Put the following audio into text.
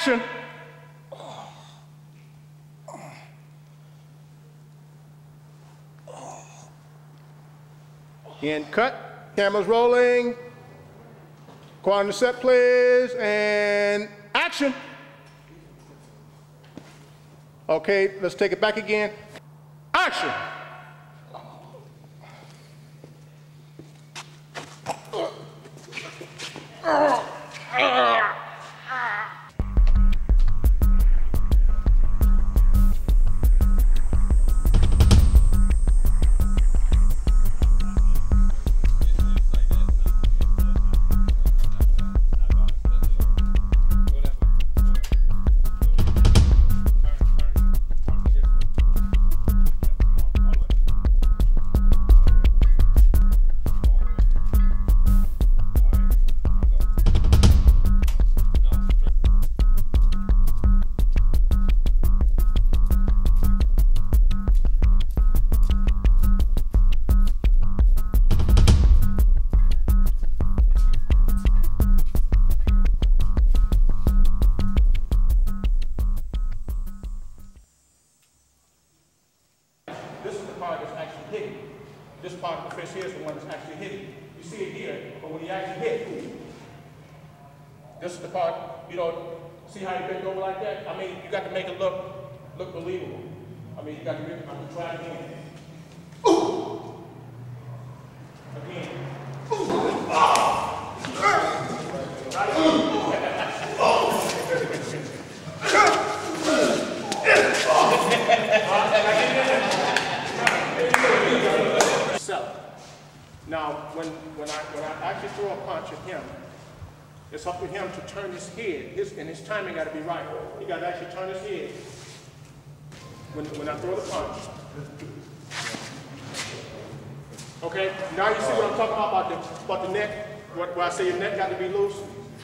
Action. And cut. Cameras rolling. The set, please. And action. Okay, let's take it back again. Action. Is the part that's actually hidden. This part of the fish here is the one that's actually hidden. You see it here, but when he actually hit, this is the part, you know, see how he bent over like that? I mean, you got to make it look, look believable. I mean, you got to, make- I'm gonna try it again. Again. Ah! Self. Now, when, when I, when I actually throw a punch at him, it's up to him to turn his head, his, and his timing gotta be right. He gotta actually turn his head when, when I throw the punch. Okay, now you see what I'm talking about, about the, about the neck, what, where I say your neck got to be loose?